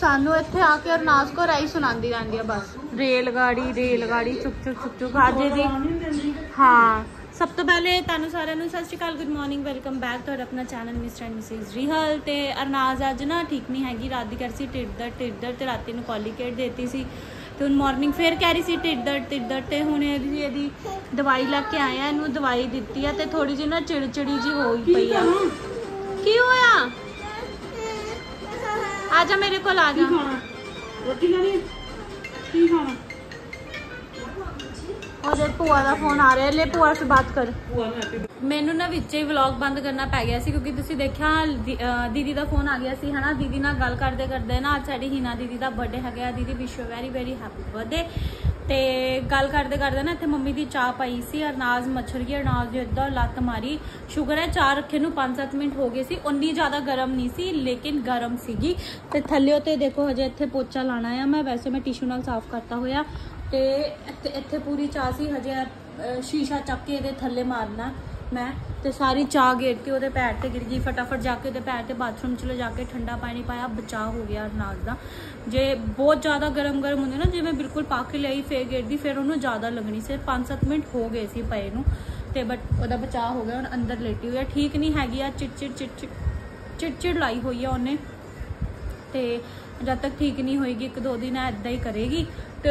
ਸਾਨੂੰ ਇੱਥੇ ਆ ਕੇ ਅਰਨਾਸ ਕੋ ਰਾਈ ਸੁਣਾਉਂਦੀ ਰਹਿੰਦੀ ਆ ਬਸ। ਰੇਲ ਗਾੜੀ ਰੇਲ ਗਾੜੀ ਚੁੱਕ ਚੁੱਕ ਚੁੱਕ ਚੁੱਕ ਅੱਜ ਦੀ। ਹਾਂ। ਸਭ ਤੋਂ ਪਹਿਲੇ ਤੁਹਾਨੂੰ ਸਾਰਿਆਂ ਨੂੰ ਸਤਿ ਸ਼੍ਰੀ ਅਕਾਲ ਗੁੱਡ ਮਾਰਨਿੰਗ ਵੈਲਕਮ ਬੈਕ ਤੁਹਾਡਾ ਆਪਣਾ channel mister and missus Rehal ਤੇ ਅਰਨਾਜ਼ ਅੱਜ ਨਾ ਠੀਕ ਨਹੀਂ ਹੈਗੀ, ਰਾਤ ਦੀ ਕਰ ਸੀ ਢਿੱਡ ਦਰਦ ਢਿੱਡ ਦਰਦ ਤੇ ਰਾਤੀ ਨੂੰ ਕੋਲੀਕੇਟ ਦੇਤੀ ਸੀ। ਤੇ ਹੁਣ ਮਾਰਨਿੰਗ ਫੇਰ ਕਹਿ ਰਹੀ ਸੀ ਢਿੱਡ ਦਰਦ ਢਿੱਡ ਦਰਦ ਤੇ ਹੁਣ ਇਹਦੀ ਇਹਦੀ ਦਵਾਈ ਲੈ ਕੇ ਆਏ ਆ ਇਹਨੂੰ ਦਵਾਈ ਦਿੱਤੀ ਆ ਤੇ ਥੋੜੀ ਜਿਹੀ ਨਾ ਚਿੜਚਿੜੀ ਜੀ ਹੋਈ ਪਈ ਆ। ਕੀ ਹੋਇਆ? ਆ ਜਾ ਮੇਰੇ ਕੋਲ ਆ ਜਾ। ਰੋਟੀ ਖਾਣੀ ਕੀ ਖਾਣਾ? ਉਹਦੇ ਭੂਆ ਦਾ ਫੋਨ ਆ ਰਿਹਾ ਲੈ ਭੂਆ ਸੇ ਬਾਤ ਕਰ। ਭੂਆ ਨੂੰ ਹੈਪੀ ਮੈਨੂੰ ਨਾ ਵਿੱਚੇ ਹੀ ਵਲੌਗ ਬੰਦ ਕਰਨਾ ਪੈ ਗਿਆ ਸੀ ਕਿਉਂਕਿ ਤੁਸੀਂ ਦੇਖਿਆ ਦੀ- ਅਹ ਦੀਦੀ ਦਾ ਫੋਨ ਆ ਗਿਆ ਸੀ ਹਨਾ? ਦੀਦੀ ਨਾਲ ਗੱਲ ਕਰਦੇ ਕਰਦੇ ਨਾ ਅੱਜ ਸਾਡੀ ਹੀਨਾ ਦੀਦੀ ਦਾ ਬਰਥਡੇ ਹੈਗਾ ਦੀਦੀ wish very very happy birthday ਤੇ ਗੱਲ ਕਰਦੇ ਕਰਦੇ ਨਾ ਇੱਥੇ ਮੰਮੀ ਦੀ ਚਾਹ ਪਾਈ ਸੀ ਅਰਨਾਜ਼ ਮੱਛਰ ਗਈ ਅਰਨਾਜ਼ ਦੇ ਇੱਦਾਂ ਲੱਤ ਮਾਰੀ। ਸ਼ੂਗਰ ਹੈ, ਚਾਹ ਰੱਖੇ ਨੂੰ 5-7 ਮਿੰਟ ਹੋ ਗਏ ਸੀ, ਉਨੀ ਜ਼ਿਆਦਾ ਗਰਮ ਨਹੀਂ ਸੀ, ਲੇਕਿਨ ਗਰਮ ਸੀਗੀ। ਤੇ ਥੱਲਿਓ ਤੇ ਦੇਖੋ, ਹਜੇ ਇੱਥੇ ਪੋਚਾ ਲਾਣਾ ਆ। ਮੈਂ ਵੈਸੇ ਮੈਂ ਟਿਸ਼ੂ ਨਾਲ ਸਾਫ਼ ਕਰਤਾ ਹੋਇਆ। ਤੇ ਇੱਥੇ ਇੱਥੇ ਪੂਰੀ ਚਾਹ ਸੀ, ਹਜੇ ਸ਼ੀਸ਼ਾ ਚੱਕ ਕੇ ਇਹਦੇ ਥੱਲੇ ਮਾਰਨਾ। ਮੈਂ ਤੇ ਸਾਰੀ ਚਾਹ ਗੇਰ ਕੇ ਉਹਦੇ ਪੈਰ ਤੇ ਗਿਰ ਗਈ, ਫਟਾਫਟ ਜਾ ਕੇ ਉਹਦੇ ਪੈਰ ਤੇ ਬਾਥਰੂਮ ਚ ਲੈ ਜਾ ਕੇ ਠੰਡਾ ਪਾਣੀ ਪਾਇਆ, ਬਚਾਅ ਹੋ ਗਿਆ ਅਨਾਜ ਦਾ। ਜੇ ਬਹੁਤ ਜ਼ਿਆਦਾ ਗਰਮ ਗਰਮ ਹੁੰਦੇ ਨਾ ਜਿਵੇਂ ਬਿਲਕੁਲ ਪਾ ਕੇ ਲਈ ਫੇਰ ਗੇਰਦੀ ਫਿਰ ਉਹਨੂੰ ਜ਼ਿਆਦਾ ਲੱਗਣੀ ਸੀ। 5-7 ਮਿੰਟ ਹੋ ਗਏ ਸੀ ਪਏ ਨੂੰ, ਤੇ ਬਟ ਉਹਦਾ ਬਚਾਅ ਹੋ ਗਿਆ, ਹੁਣ ਅੰਦਰ ਲੇਟੀ ਹੋਈ ਆ। ਠੀਕ ਨਹੀਂ ਹੈਗੀ ਆ ਚਿੜਚਿੜ ਚਿੜ ਚਿੜ ਚਿੜ ਚਿੜ ਲਾਈ ਹੋਈ ਆ ਉਹਨੇ। ਤੇ ਜਦ ਤੱਕ ਠੀਕ ਨਹੀਂ ਹੋਏਗੀ, ਇੱਕ ਦੋ ਦਿਨ ਐਦਾਂ ਹੀ ਕਰੇਗੀ। ਤੇ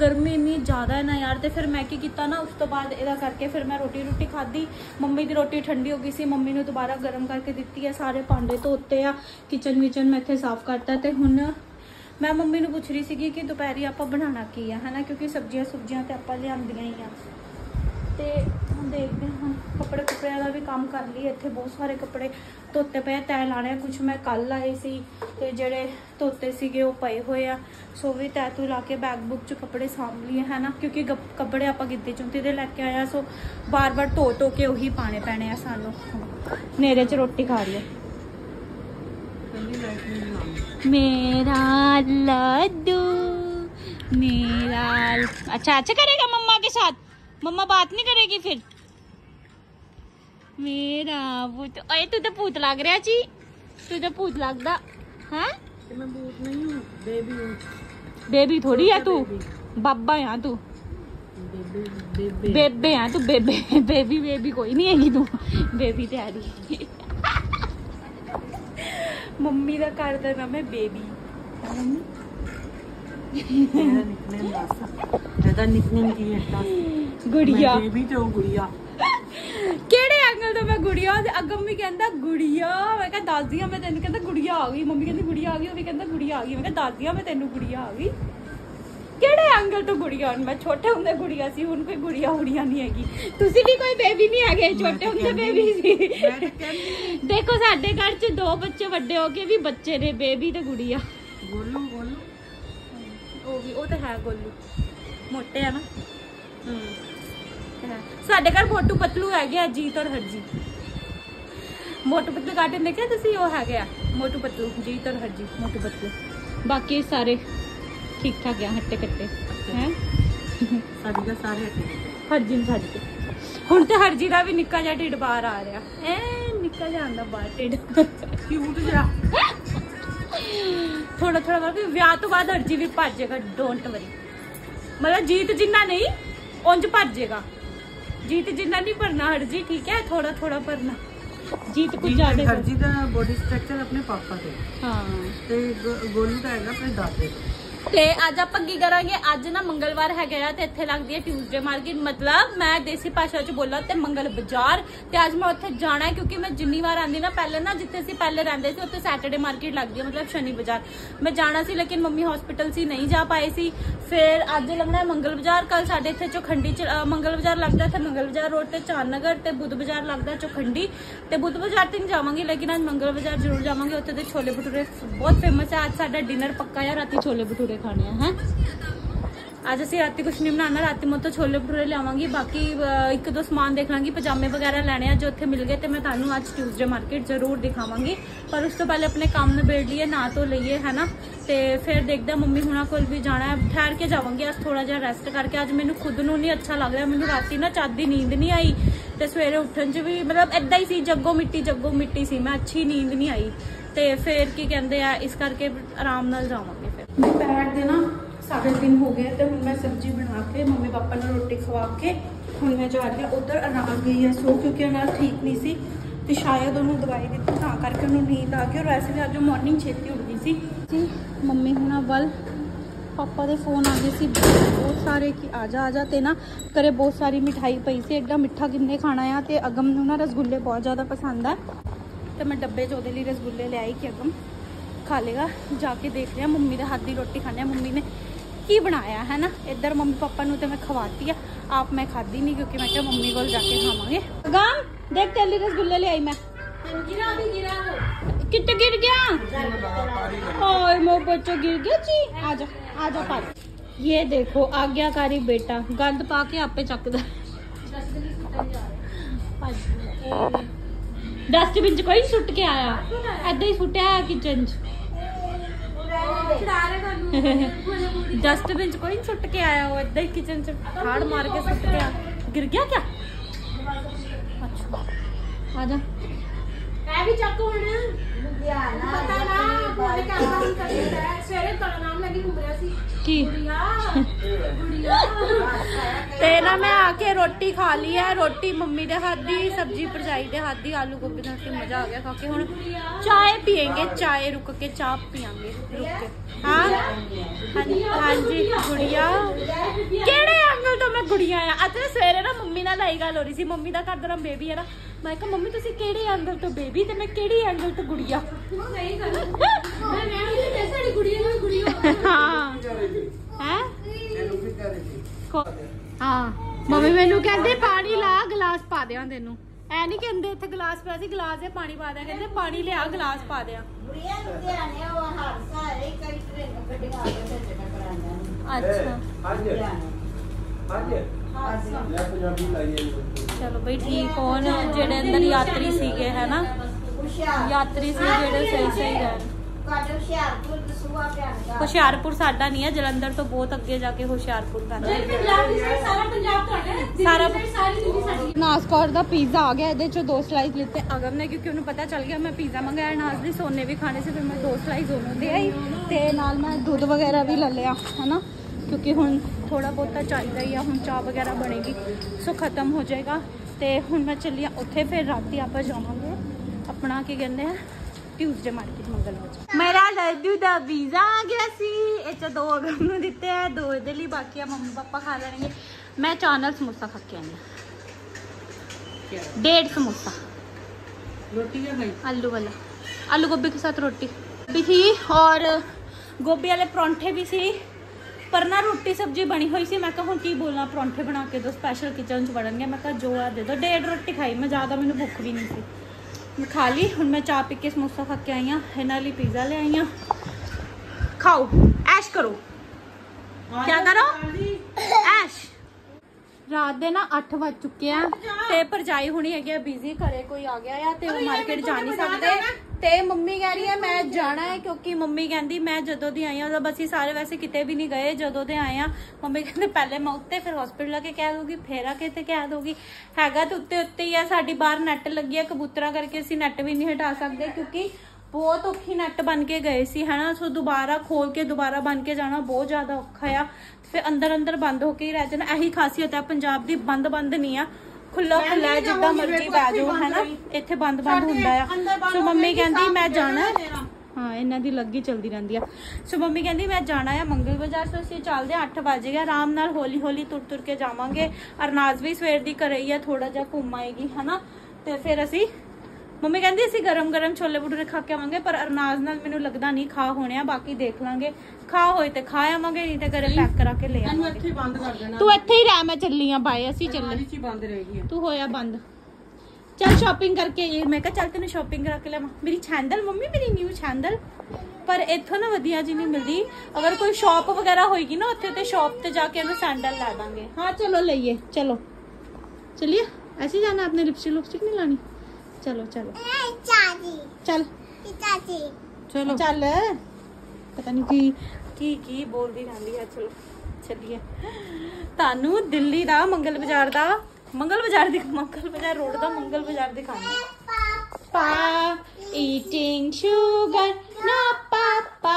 ਗਰਮੀ ਇੰਨੀ ਜ਼ਿਆਦਾ ਹੈ ਨਾ ਯਾਰ, ਤੇ ਫਿਰ ਮੈਂ ਕੀ ਕੀਤਾ ਨਾ, ਉਸ ਤੋਂ ਬਾਅਦ ਇਹਦਾ ਕਰਕੇ ਫਿਰ ਮੈਂ ਰੋਟੀ ਰੋਟੀ ਖਾਧੀ। ਮੰਮੀ ਦੀ ਰੋਟੀ ਠੰਡੀ ਹੋ ਗਈ ਸੀ, ਮੰਮੀ ਨੂੰ ਦੁਬਾਰਾ ਗਰਮ ਕਰਕੇ ਦਿੱਤੀ ਹੈ, ਸਾਰੇ ਭਾਂਡੇ ਧੋਤੇ ਆ ਕਿਚਨ ਵਿਚਨ ਮੈਂ ਇੱਥੇ ਸਾਫ਼ ਕਰਤਾ ਤੇ ਹੁਣ ਮੈਂ ਮੰਮੀ ਨੂੰ ਪੁੱਛ ਰਹੀ ਸੀਗੀ ਕਿ ਦੁਪਹਿਰੀ ਆਪਾਂ ਬਣਾਉਣਾ ਕੀ ਆ, ਹਨਾ? ਕਿਉਂਕਿ ਸਬਜ਼ੀਆਂ ਸੁਬਜ਼ੀਆਂ ਤੇ ਆਪਾਂ ਲਿਆਂਦੀਆਂ ਹੀ ਆ। ਤੇ ਹੁਣ ਦੇਖਦੇ ਹਾਂ ਕੱਪੜੇ ਕੁੱਪੜਿਆਂ ਦਾ ਵੀ ਕੰਮ ਕਰ ਲਈ ਇੱਥੇ ਬਹੁਤ ਸਾਰੇ ਕੱਪੜੇ ਧੋਤੇ ਪਏ ਆ, ਤੈਅ ਲਾਣੇ ਕੁਝ ਮੈਂ ਕੱਲ ਲਾਏ ਸੀ ਤੇ ਜਿਹੜੇ ਧੋਤੇ ਸੀਗੇ ਉਹ ਪਏ ਹੋਏ ਆ ਸੋ ਵੀ ਤੈਅ ਤੂ ਲਾ ਕੇ ਬੈਗ ਬੁੱਕ ਚ ਕੱਪੜੇ ਸਾਂਭ ਲਈਏ ਹੈ ਨਾ ਕਿਉਂਕਿ ਗੱਪ- ਕੱਪੜੇ ਆਪਾਂ ਗਿੱਦੇ ਚੁੰਤੀ ਦੇ ਲੈ ਕੇ ਆਇਆ ਸੋ ਬਾਰ-ਬਾਰ ਧੋ ਧੋ ਕੇ ਉਹੀ ਪਾਣੇ ਪੈਣੇ ਆ ਸਾਨੂੰ ਨੇਰੇ ਚ ਰੋਟੀ ਖਾ ਲਈਏ ਕਹਿੰਦੀ ਲਾਈਟ ਨਹੀਂ ਬਣਾਉਣੀ मेरा लड्डू मेरा अच्छा अच्छा करेगा मम्मा के साथ मम्मा बात नहीं करेगी फिर? मेरा पुत तो- अरे तू तो भूत लग रहा जी। तू तो भूत लगता। है? बेबी थोड़ी है तू। बाबा यहाँ तू। बेबे हैं तू। बेबे बेबी बेबी कोई नहीं है तू। बेबी तैयारी मम्मी का घर का नाम है बेबी ਇਹਦਾ ਨਿਕਨੇਮ ਕੀ ਹੈ ਦੱਸ ਗੁੜੀਆ। ਮੈਂ ਬੇਬੀ ਤੇ ਉਹ ਗੁੜੀਆ। ਕਿਹੜੇ ਐਂਗਲ ਤੋਂ ਮੈਂ ਗੁੜੀਆ? ਤੇ ਅੱਗਮ ਵੀ ਕਹਿੰਦਾ ਗੁੜੀਆ। ਮੈਂ ਕਿਹਾ ਦੱਸਦੀ ਆ ਮੈਂ ਤੈਨੂੰ ਕਹਿੰਦਾ ਗੁੜੀਆ ਆ ਗਈ। ਮੰਮੀ ਕਹਿੰਦੀ ਗੁੜੀਆ ਆ ਗਈ। ਉਹ ਵੀ ਕਹਿੰਦਾ ਗੁੜੀਆ ਆ ਗਈ। ਮੈਂ ਕਿਹਾ ਦੱਸਦੀ ਆ ਮੈਂ ਤੈਨੂੰ ਗੁੜੀਆ ਆ ਗਈ। ਕਿਹੜੇ ਐਂਗਲ ਤੋਂ ਗੁੜੀਆ ਹੁਣ? ਮੈਂ ਛੋਟੇ ਹੁੰਦੇ ਗੁੜੀਆ ਸੀ ਹੁਣ ਕੋਈ ਗੁੜੀਆ ਹੁੜੀਆ ਨਹੀਂ ਹੈਗੀ। ਤੁਸੀਂ ਵੀ ਕੋਈ ਬੇਬੀ ਨਹੀਂ ਹੈਗੇ ਛੋਟੇ ਹੁੰਦੇ ਬੇਬੀ ਸੀ। ਦੇਖੋ ਸਾਡੇ ਘਰ 'ਚ ਦੋ ਬੱਚੇ ਵੱਡੇ ਹੋ ਕੇ ਵੀ ਬੱਚੇ ਨੇ ਬੇਬੀ ਤੇ ਗੁੜੀਆ। ਗੋਲੂ ਗੋਲੂ। ਉਹ ਵੀ ਉਹ ਤਾਂ ਹੈ ਗੋਲੂ। ਮੋਟੇ ਆ ਨਾ। ਹੂੰ। ਸਾਡੇ ਘਰ ਮੋਟੂ ਪਤਲੂ ਹੈਗੇ ਆ ਜੀਤ ਔਰ ਹਰਜੀਤ। ਮੋਟੂ ਪਤਲੂ ਕਾਟਨ ਦੇਖਿਆ ਤੁਸੀਂ? ਉਹ ਹੈਗੇ ਆ ਮੋਟੂ ਪਤਲੂ ਜੀਤ ਔਰ ਹਰਜੀਤ ਮੋਟੂ ਪਤਲੂ। ਬਾਕੀ ਸਾਰੇ ਠੀਕ ਠਾਕ ਆ ਹੱਟੇ ਕੱਟੇ ਹੈ? ਸਾਡੀ ਦਾ ਸਾਰੇ ਹੱਟੇ ਹਰਜੀ ਨੂੰ ਛੱਡ ਕੇ। ਹੁਣ ਤੇ ਹਰਜੀ ਦਾ ਵੀ ਨਿੱਕਾ ਜਿਹਾ ਢਿੱਡ ਬਾਹਰ ਆ ਰਿਹਾ। ਐ ਨਿੱਕਾ ਜਿਹਾ ਆਂਦਾ ਬਾਹਰ ਢਿੱਡ। ਕਿਊਟ ਜਿਹਾ। ਥੋੜਾ ਥੋੜਾ ਕਰਕੇ ਵਿਆਹ ਤੋਂ ਬਾਅਦ ਹਰਜੀ ਵੀ ਭੱਜੇਗਾ ਡੋਂਟ ਵਰੀ। ਮਤਲਬ ਜੀਤ ਜਿੰਨਾ ਨਹੀਂ ਉਂਝ ਭੱਜੇਗਾ ਜੀਤ ਜਿੰਨਾ ਨਹੀਂ ਭਰਨਾ ਹਰਜੀ ਠੀਕ ਹੈ? ਥੋੜਾ ਥੋੜਾ ਭਰਨਾ। ਜੀਤ ਕੁਝ ਜ਼ਿਆਦਾ ਹਰਜੀ ਦਾ ਬੋਡੀ ਸਟਰਕਚਰ ਆਪਣੇ ਪਾਪਾ ਤੇ। ਹਾਂ। ਤੇ ਗੋਲੂ ਦਾ ਹੈਗਾ ਆਪਣੇ ਦਾਦੇ ਤੇ। ਤੇ ਅੱਜ ਆਪਾਂ ਕੀ ਕਰਾਂਗੇ? ਅੱਜ ਨਾ ਮੰਗਲਵਾਰ ਹੈਗਾ ਆ ਤੇ ਇੱਥੇ ਲੱਗਦੀ ਹੈ ਟਿਊਜ਼ਡੇ ਮਾਰਕੀਟ ਮਤਲਬ ਮੈਂ ਦੇਸੀ ਭਾਸ਼ਾ ਚ ਬੋਲਾਂ ਤੇ ਮੰਗਲ ਬਾਜ਼ਾਰ। ਤੇ ਅੱਜ ਮੈਂ ਉੱਥੇ ਜਾਣਾ ਕਿਉਂਕਿ ਮੈਂ ਜਿੰਨੀ ਵਾਰ ਆਂਦੀ ਨਾ, ਪਹਿਲੇ ਨਾ ਜਿੱਥੇ ਅਸੀਂ ਪਹਿਲੇ ਰਹਿੰਦੇ ਸੀ, ਉੱਥੇ ਸੈਟਰਡੇ ਮਾਰਕੀਟ ਲੱਗਦੀ ਹੈ ਮਤਲਬ ਸ਼ਨੀ ਬਾਜ਼ਾਰ। ਮੈਂ ਜਾਣਾ ਸੀ ਲੇਕਿਨ ਮੰਮੀ ਹਸਪੀਟਲ ਸੀ, ਨਹੀਂ ਜਾ ਪਾਏ ਸੀ। ਫਿਰ ਅੱਜ ਲੱਗਣਾ ਮੰਗਲ ਬਾਜ਼ਾਰ। ਕੱਲ ਸਾਡੇ ਇੱਥੇ ਚੋਖੰਡੀ ਚ ਮੰਗਲ ਬਾਜ਼ਾਰ ਲੱਗਦਾ ਇੱਥੇ ਮੰਗਲ ਬਾਜ਼ਾਰ ਰੋਡ ਤੇ ਚਾਨਗਰ ਤੇ ਬੁੱਧ ਬਾਜ਼ਾਰ ਲੱਗਦਾ ਚੋਖੰਡੀ। ਤੇ ਬੁੱਧ ਬਾਜ਼ਾਰ ਤੇ ਨਹੀਂ ਜਾਵਾਂਗੇ, ਲੇਕਿਨ ਅੱਜ ਮੰਗਲ ਬਾਜ਼ਾਰ ਜ਼ਰੂਰ ਜਾਵਾਂਗੇ। ਉੱਥੇ ਦੇ ਛੋਲੇ ਭਟੂਰੇ ਬਹੁਤ ਫੇਮਸ ਹੈ ਅੱਜ ਸਾਡਾ ਡਿਨਰ ਪੱਕਾ ਹੈ ਰਾਤੀ ਛੋਲੇ ਭਟੂਰੇ ਖਾਣੇ ਆ, ਹੈ? ਅੱਜ ਅਸੀਂ ਰਾਤੀ ਕੁਛ ਨਹੀਂ ਬਣਾਉਣਾ, ਰਾਤੀ ਮੈਂ ਛੋਲੇ ਭਟੂਰੇ ਲਿਆਵਾਂਗੀ, ਬਾਕੀ ਇੱਕ ਦੋ ਸਮਾਨ ਦੇਖ ਲਾਂਗੀ, ਪਜਾਮੇ ਵਗੈਰਾ ਲੈਣੇ ਆ, ਜੋ ਉੱਥੇ ਮਿਲ ਗਏ ਤੇ ਮੈਂ ਤੁਹਾਨੂੰ ਅੱਜ ਟਿਊਜ਼ਡੇ ਮਾਰਕੀਟ ਜ਼ਰੂਰ ਦਿਖਾਵਾਂਗੀ। ਪਰ ਉਸ ਤੋਂ ਪਹਿਲੇ ਆਪਣੇ ਕੰਮ ਨਿਬੇੜ ਲਈਏ ਨਾ ਤੋਂ ਲਈਏ, ਹੈਨਾ? ਤੇ ਫਿਰ ਦੇਖਦੇ ਹਾਂ ਮੰਮੀ ਹੁਣਾਂ ਕੋਲ ਵੀ ਜਾਣਾ ਹੈ। ਠਹਿਰ ਕੇ ਜਾਵਾਂਗੀ, ਅੱਜ ਥੋੜਾ ਜਿਹਾ ਰੈਸਟ ਕਰਕੇ। ਅੱਜ ਮੈਨੂੰ ਖੁਦ ਨੂੰ ਨਹੀਂ ਅੱਛਾ ਲੱਗ ਰਿਹਾ, ਮੈਨੂੰ ਰਾਤੀ ਨਾ ਚਾਦੀ ਨੀਂਦ ਨਹੀਂ ਆਈ। ਤੇ ਸਵੇਰੇ ਉੱਠਣ 'ਚ ਵੀ, ਮਤਲਬ ਐਦਾਂ ਹੀ ਸੀ, ਜੱਗੋ ਮਿੱਟੀ ਜੱਗੋ ਮਿੱਟੀ ਸੀ। ਮੈਂ ਅੱਛੀ ਨੀਂਦ ਨਹੀਂ ਆਈ। ਤੇ ਫਿਰ ਕੀ ਕਹਿੰਦੇ ਆ ਇਸ ਕਰਕੇ ਆਰਾਮ ਨਾਲ ਜਾਵਾਂਗੇ ਫਿਰ। ਦੁਪਹਿਰ ਦੇ ਨਾ ਸਾਢੇ ਤਿੰਨ ਹੋ ਗਏ ਤੇ ਹੁਣ ਮੈਂ ਸਬਜ਼ੀ ਬਣਾ ਕੇ ਮੰਮੀ ਪਾਪਾ ਨੂੰ ਰੋਟੀ ਖਵਾ ਕੇ ਹੁਣ ਮੈਂ ਜਾ ਰਹੀ ਹਾਂ ਉਧਰ ਅਨਾਜ ਗਈ ਹੈ ਸੋ ਕਿਉਂਕਿ ਅਨਾਜ ਠੀਕ ਨਹੀਂ ਸੀ ਤੇ ਸ਼ਾਇਦ ਉਹਨੂੰ ਦਵਾਈ ਦਿੱਤੀ ਤਾਂ ਕਰਕੇ ਉਹਨੂੰ ਨੀਂਦ ਆ ਗਈ। ਔਰ ਵੈਸੇ ਵੀ ਅੱਜ ਮਾਰਨਿੰਗ ਛੇਤੀ ਉੱਠ ਗਈ ਸੀ। ਜੀ ਮੰਮੀ ਹੁਣਾਂ ਵੱਲ ਪਾਪਾ ਦੇ ਫੋਨ ਆ ਗਏ ਸੀ। ਬਹੁਤ ਸਾਰੇ ਕਿ ਆ ਜਾ ਆ ਜਾ ਤੇ ਨਾ ਘਰੇ ਬਹੁਤ ਸਾਰੀ ਮਿਠਾਈ ਪਈ ਸੀ। ਐਡਾ ਮਿੱਠਾ ਕਿੰਨੇ ਖਾਣਾ ਆ ਤੇ ਅਗਮ ਨੂੰ ਨਾ ਰਸਗੁੱਲੇ ਬਹੁਤ ਜ਼ਿਆਦਾ ਪਸੰਦ ਆ। ਤੇ ਮੈਂ ਡੱਬੇ 'ਚ ਉਹਦੇ ਲਈ ਰਸਗੁੱਲੇ ਲੈ ਆਈ ਕਿ ਅਗਮ ਖਾ ਲੇਗਾ ਜਾ ਕੇ ਦੇਖ ਲਿਆ ਮੰਮੀ ਦੇ ਹੱਥ ਦੀ ਰੋਟੀ ਖਾਣੇ ਆ ਮੰਮੀ ਨੇ ਕੀ ਬਣਾਇਆ ਹੈ ਨਾ ਇੱਧਰ ਮੰਮੀ ਪਾਪਾ ਨੂੰ ਤੇ ਮੈਂ ਖਵਾਤੀ ਆ ਆਪ ਮੈਂ ਖਾਦੀ ਨਹੀਂ ਕਿਉਂਕਿ ਮੈਂ ਕਿਹਾ ਮੰਮੀ ਕੋਲ ਜਾ ਕੇ ਖਾਵਾਂਗੇ ਅਗਮ ਦੇਖ ਤੇਰੇ ਰਸਗੁੱਲੇ ਲੈ ਆਈ ਮੈਂ गिरा भी गिरा हो ਕਿੱਥੇ ਗਿਰ ਗਿਆ ओए मो बच्चों गिर गया जी आजा आजा पा ये देखो आज्ञाकारी बेटा गंद पा के आपे ਚੱਕਦਾ ਡਸਟਬਿਨ ਚ ਕੋਈ ਸੁੱਟ ਕੇ ਆਇਆ। ਐਦਾਂ ਹੀ ਸੁੱਟਿਆ ਕਿਚਨ ਚ। ਡਸਟਬਿਨ ਚ ਕੋਈ ਸੁੱਟ ਕੇ ਆਇਆ, ਉਹ ਐਦਾਂ ਹੀ ਕਿਚਨ ਚ ਫਾੜ ਮਾਰ ਕੇ ਸੁੱਟ ਗਿਆ ਗਿਰ ਗਿਆ ਕਿਆ? ਆ ਜਾ। ਮੈਂ ਵੀ ਚੱਕ ਹੁਣ। ਪਤਾ ਨਾ ਕੋਈ ਕੰਮ ਕਰਦਾ ਸਵੇਰੇ ਤੇਰਾ ਨਾਮ ਲੱਗੀ ਘੁੰਮ ਰਿਹਾ ਸੀ। ਕੀ? ਤੇ ਨਾ ਮੈਂ ਆ ਕੇ ਰੋਟੀ ਖਾ ਲਈ ਹੈ। ਰੋਟੀ ਮੰਮੀ ਦੇ ਹੱਥ ਦੀ, ਸਬਜ਼ੀ ਪਰਜਾਈ ਦੇ ਹੱਥ ਦੀ, ਆਲੂ ਗੋਭੀ ਦਾ ਤੇ ਮਜ਼ਾ ਆ ਗਿਆ ਖਾ ਹੁਣ ਚਾਹ ਪੀਏਗੇ ਚਾਹ ਰੁਕ ਕੇ, ਚਾਹ ਪੀਾਂਗੇ ਰੁਕ ਕੇ। ਹਾਂ? ਹਾਂਜੀ ਗੁੜੀਆ। ਕਿਹੜੇ ਐਂਗਲ ਤੋਂ ਮੈਂ ਗੁੜੀਆ ਆ? ਅੱਜ ਸਵੇਰੇ ਨਾ ਮੰਮੀ ਨਾਲ ਆਈ ਗੱਲ ਹੋ ਰਹੀ ਸੀ। ਮੰਮੀ ਦਾ ਘਰ ਦਾ ਨਾਮ ਬੇਬੀ ਹੈ ਨਾ। ਮੈਂ ਕਿਹਾ, ਮੰਮੀ, ਤੁਸੀਂ ਕਿਹੜੇ ਐਂਗਲ ਤੋਂ ਬੇਬੀ? ਤੇ ਮੈਂ ਕਿਹੜੀ ਐਂਗਲ ਤੋਂ ਗੁੜੀਆ? ਨਹੀਂ ਗੱਲ ਮੈਂ ਮੈਂ ਮੰਮੀ ਮੈਨੂੰ ਕਹਿੰਦੇ ਪਾਣੀ ਲਾ ਗਲਾਸ ਪਾ ਦਿਆਂ ਤੈਨੂੰ। ਐ ਨਹੀਂ ਕਹਿੰਦੇ ਇੱਥੇ ਗਲਾਸ ਪਿਆ ਸੀ ਗਲਾਸ ਦੇ ਪਾਣੀ ਪਾ ਦਿਆਂ। ਕਹਿੰਦੇ ਪਾਣੀ ਲਿਆ ਗਲਾਸ ਪਾ ਦਿਆਂ। ਗੁੜੀਆ ਲੁਧਿਆਣੇ ਉਹ ਹਰ ਸਾਰੇ ਕਈ ਟ੍ਰੇਨ ਕੱਢੀਆਂ ਆ ਕੇ ਚੱਕਰ ਕਰਾਂਦਾ ਅੱਛਾ। ਹਾਂਜੀ ਹਾਂਜੀ ਚਲੋ ਬਈ ਠੀਕ ਹੋਣ ਜਿਹੜੇ ਅੰਦਰ ਯਾਤਰੀ ਸੀਗੇ ਹੈ ਯਾਤਰੀ ਸੀ ਹੁਸ਼ਿਆਰਪੁਰ ਸਾਡਾ ਨਹੀਂ ਹੈ ਜਲੰਧਰ ਤੋਂ ਬਹੁਤ ਅੱਗੇ ਜਾ ਕੇ ਹੁਸ਼ਿਆਰਪੁਰ ਪੈਂਦਾ ਹੈ ਸਾਰਾ ਪੰਜਾਬ ਤੁਹਾਡਾ ਹੈ ਦਾ ਪੀਜ਼ਾ ਆ ਗਿਆ ਇਹਦੇ ਚੋਂ ਦੋ ਸਲਾਈਸ ਲਿੱਤੇ। ਅਗਮ ਨੇ ਕਿਉਂਕਿ ਉਹਨੂੰ ਪਤਾ ਚੱਲ ਗਿਆ ਮੈਂ ਪੀਜ਼ਾ ਮੰਗਾਇਆ ਨਾਜ਼ ਦੇ ਸੋਨੇ ਵੀ ਖਾਣੇ ਸੀ ਫਿਰ ਮੈਂ ਦੋ ਸਲਾਈਸ ਉਹਨੂੰ ਦੇ ਆਈ। ਤੇ ਨਾਲ ਮੈਂ ਦੁੱਧ ਵਗੈਰਾ ਵੀ ਲੈ ਲਿਆ ਹਨਾ? ਕਿਉਂਕਿ ਹੁਣ ਥੋੜਾ ਬਹੁਤਾ ਚਾਹੀਦਾ ਹੀ ਆ ਹੁਣ ਚਾਹ ਵਗੈਰਾ ਬਣੇਗੀ ਸੋ ਖਤਮ ਹੋ ਜਾਏਗਾ। ਤੇ ਹੁਣ ਮੈਂ ਚੱਲੀ ਆ ਉੱਥੇ ਫਿਰ ਰਾਤੀ ਆਪਾਂ ਜਾਵਾਂਗੇ। ਆਪਣਾ ਕੀ ਕਹਿੰਦੇ ਆ? ਟਿਊਜ਼ਡੇ ਮਾਰਕੀਟ ਮੰਗਲਵਾਰ ਮੇਰਾ ਲੱਡੂ ਦਾ ਵੀਜ਼ਾ ਆ ਗਿਆ ਸੀ ਇਹ ਚ ਦੋ ਅਗਮ ਨੂੰ ਦਿੱਤੇ ਆ ਦੋ ਇਹਦੇ ਲਈ ਬਾਕੀ ਆ ਮੰਮੀ ਪਾਪਾ ਖਾ ਲੈਣਗੇ ਮੈਂ ਚਾਹ ਨਾਲ ਸਮੋਸਾ ਖਾ ਕੇ ਆਈ ਹਾਂ डेढ़ समोसा ਰੋਟੀ ਹੈ ਭਾਈ आलू वाला आलू गोभी के साथ रोटी भी थी और गोभी वाले परांठे भी सी ਪਰ ਨਾ ਰੋਟੀ ਸਬਜੀ ਬਣੀ ਹੋਈ ਸੀ ਮੈਂ ਕਿਹਾ ਹੁਣ ਕੀ ਬੋਲਣਾ ਪਰੌਂਠੇ ਬਣਾ ਕੇ ਦੋ ਸਪੈਸ਼ਲ ਕਿਚਨ ਚ ਵੜਨਗੇ ਮੈਂ ਕਿਹਾ ਜੋ ਆ ਦੇ ਦੋ ਡੇਢ ਰੋਟੀ ਖਾਈ ਮੈਂ ਜ਼ਿਆਦਾ ਮੈਨੂੰ ਭੁੱਖ ਵੀ ਨਹੀਂ ਸੀ ਮੈਂ ਖਾ ਲਈ। ਹੁਣ ਮੈਂ ਚਾਹ ਪੀ ਕੇ ਸਮੋਸਾ ਖਾ ਕੇ ਆਈ ਹਾਂ ਇਹਨਾਂ ਲਈ ਪੀਜ਼ਾ ਲੈ ਆਈ ਹਾਂ ਖਾਓ। ਐਸ਼ ਕਰੋ। ਕਿਆ ਕਰੋ? ਐਸ਼। ਰਾਤ ਦੇ ਨਾ 8 ਵੱਜ ਚੁੱਕੇ ਆ। ਤੇ ਭਰਜਾਈ ਹੁਣੀ ਹੈਗੀ ਆ ਬਿਜ਼ੀ ਘਰੇ ਕੋਈ ਆ ਗਿਆ ਆ ਤੇ ਉਹ ਮਾਰਕੀਟ ਜਾ ਨਹੀਂ ਸਕਦੇ। ਤੇ ਮੰਮੀ ਕਹਿ ਰਹੀ ਹੈ, ਮੈਂ ਜਾਣਾ ਹੈ ਕਿਉਂਕਿ ਮੰਮੀ ਕਹਿੰਦੀ, ਮੈਂ ਜਦੋਂ ਦੀ ਆਈ ਹਾਂ, ਉਦੋਂ ਅਸੀਂ ਸਾਰੇ ਵੈਸੇ ਕਿਤੇ ਵੀ ਨਹੀਂ ਗਏ, ਜਦੋਂ ਦੇ ਆਏ ਆ ਮੰਮੀ ਕਹਿੰਦੇ ਪਹਿਲੇ ਮੈਂ ਉੱਤੇ ਫਿਰ ਹਸਪੀਟਲ ਆ ਕੇ ਕਹਿ ਦੂਗੀ ਫੇਰ ਆ ਕੇ ਤੇ ਕਹਿ ਦੂਗੀ ਹੈਗਾ ਤੇ ਉੱਤੇ ਉੱਤੇ ਹੀ ਆ, ਸਾਡੀ ਬਾਹਰ ਨੈਟ ਲੱਗੀ ਆ, ਕਬੂਤਰਾਂ ਕਰਕੇ ਅਸੀਂ ਨੈਟ ਵੀ ਨਹੀਂ ਹਟਾ ਸਕਦੇ ਕਿਉਂਕਿ ਬਹੁਤ ਔਖੀ ਨੈਟ ਬਣ ਕੇ ਗਏ ਸੀ, ਹਨਾ? ਸੋ ਦੁਬਾਰਾ ਖੋਲ ਕੇ ਦੁਬਾਰਾ ਬਣ ਕੇ ਜਾਣਾ ਬਹੁਤ ਜ਼ਿਆਦਾ ਔਖਾ ਆ। ਫਿਰ ਅੰਦਰ ਅੰਦਰ ਬੰਦ ਹੋ ਕੇ ਹੀ ਰਹਿ ਜਾਣਾ। ਇਹੀ ਖਾਸੀਅਤ ਹੈ ਪੰਜਾਬ ਦੀ ਬੰਦ ਬੰਦ ਨਹੀਂ ਆ। ਖੁੱਲਾ ਖੁੱਲਾ ਹੈ, ਜਿੱਦਾਂ ਮਰਜ਼ੀ ਬਹਿ ਜਾਓ ਹਨਾ? ਇੱਥੇ ਬੰਦ ਬੰਦ ਹੁੰਦਾ ਆ। ਸੋ ਮੰਮੀ ਕਹਿੰਦੀ ਮੈਂ ਜਾਣਾ। ਹੈ। ਹਾਂ ਇਹਨਾਂ ਦੀ ਲੱਗੀ ਚਲਦੀ ਰਹਿੰਦੀ ਆ। ਸੋ ਮੰਮੀ ਕਹਿੰਦੀ ਮੈਂ ਜਾਣਾ ਆ ਮੰਗਲ ਬਾਜ਼ਾਰ ਤੋਂ ਅਸੀਂ ਚੱਲਦੇ ਆ 8 ਵਜੇ ਗਿਆ ਆਰਾਮ ਨਾਲ ਹੌਲੀ ਹੌਲੀ ਤੁਰ ਤੁਰ ਕੇ ਜਾਵਾਂਗੇ। ਅਰਨਾਜ਼ ਵੀ ਸਵੇਰ ਦੀ ਘਰੇ ਹੀ ਆ ਥੋੜਾ ਜਿਹਾ ਘੁੰਮ ਆਏਗੀ ਹਨਾ? ਤੇ ਫਿਰ ਅਸੀਂ ਮੰਮੀ ਕਹਿੰਦੀ ਅਸੀਂ ਗਰਮ ਗਰਮ ਛੋਲੇ ਭਟੂਰੇ ਖਾ ਕੇ ਆਵਾਂਗੇ ਪਰ ਅਰਨਾਜ਼ ਨਾਲ ਮੈਨੂੰ ਲੱਗਦਾ ਨਹੀਂ ਖਾ ਹੋਣੇ ਆ ਬਾਕੀ ਦੇਖ ਲਾਂਗੇ ਖਾ ਹੋਏ ਤੇ ਖਾ ਆਵਾਂਗੇ ਨਹੀਂ ਤੇ ਘਰੇ ਪੈਕ ਕਰਾ ਕੇ ਲੈ ਇਹਨੂੰ ਆਵਾਂਗੇ ਇੱਥੇ ਹੀ ਬੰਦ ਕਰ ਦੇਣਾ ਤੂੰ ਇੱਥੇ ਹੀ ਰਹਿ ਮੈਂ ਚੱਲੀ ਆ ਬਾਏ ਅਸੀਂ ਚੱਲੇ ਚ ਹੀ ਬੰਦ ਰਹੇਗੀ ਤੂੰ ਹੋਇਆ ਬੰਦ ਚੱਲ ਸ਼ਾਪਿੰਗ ਕਰਕੇ ਇਹ ਮੈਂ ਕਿਹਾ ਚੱਲ ਤੈਨੂੰ ਸ਼ਾਪਿੰਗ ਕਰਾ ਕੇ ਲਿਆਵਾਂ ਮੇਰੀ ਛੈਂਦਲ ਮੰਮੀ ਮੇਰੀ ਨਿਊ ਛੈਂਦਲ ਪਰ ਇੱਥੋਂ ਨਾ ਵਧੀਆ ਜੀ ਨਹੀਂ ਮਿਲਦੀ ਅਗਰ ਕੋਈ ਸ਼ਾਪ ਵਗੈਰਾ ਹੋਏਗੀ ਨਾ ਉੱਥੇ ਤੇ ਸ਼ਾਪ ਤੇ ਜਾ ਕੇ ਇਹਨੂੰ ਸੈਂਡਲ ਲੈ ਦਾਂਗੇ हाँ चलो लइए चलो चलिए ऐसे ही जाना है, आपने लिपस्टिक लिपस्टिक नहीं लानी ਚਲੋ ਚਲੋ। ਚਾਚੀ ਚਲੋ। ਚੱਲ। ਪਤਾ ਨਹੀਂ ਕੀ ਕੀ ਕੀ ਬੋਲਦੀ ਰਹਿੰਦੀ ਆ ਚਲੋ ਚੱਲੀਏ। ਤੁਹਾਨੂੰ ਦਿੱਲੀ ਦਾ ਮੰਗਲ ਬਾਜ਼ਾਰ ਦਾ ਮੰਗਲ ਬਾਜ਼ਾਰ ਦੀ ਮੰਗਲ ਬਾਜ਼ਾਰ ਰੋਡ ਦਾ ਮੰਗਲ ਬਾਜ਼ਾਰ ਦਿਖਾਣਾ। ਪਾ ਈਟਿੰਗ ਸ਼ੂਗਰ ਨਾ ਪਾਪਾ।